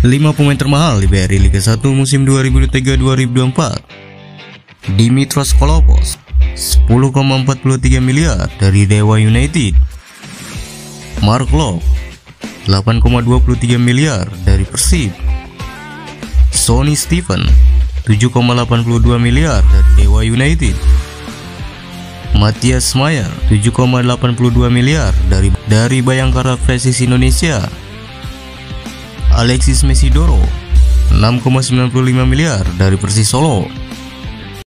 5 pemain termahal di BRI Liga 1 musim 2023-2024 Dimitros Kolopos 10,43 miliar dari Dewa United. Mark Locke 8,23 miliar dari Persib. Sony Stephen 7,82 miliar dari Dewa United. Matias Mayer 7,82 miliar dari dari Bayangkara Fresis Indonesia Alexis Mesidoro 6,95 miliar dari Persis Solo